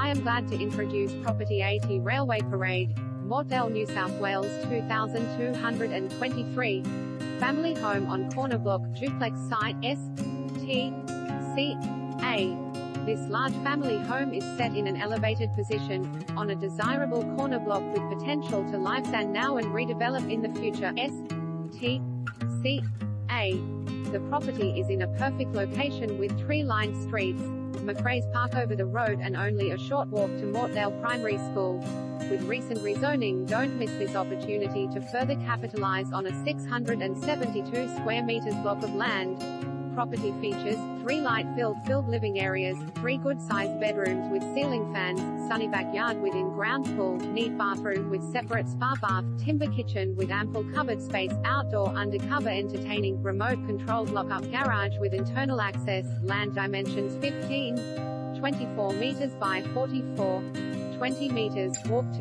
I am glad to introduce Property 80 Railway Parade, Mortdale, New South Wales 2223. Family home on corner block, duplex site, S, T, C, A. This large family home is set in an elevated position, on a desirable corner block with potential to lifestyle now and redevelop in the future, S, T, C, A. The property is in a perfect location with tree-lined streets, McRae's Park over the road and only a short walk to Mortdale Primary School. With recent rezoning, don't miss this opportunity to further capitalize on a 672 square meters block of land. Property features, three light-filled filled living areas, three good-sized bedrooms with ceiling fans, sunny backyard with in-ground pool, neat bathroom with separate spa bath, timber kitchen with ample cupboard space, outdoor undercover entertaining, remote-controlled lock-up garage with internal access, land dimensions 15, 24 meters by 44, 20 meters, walk to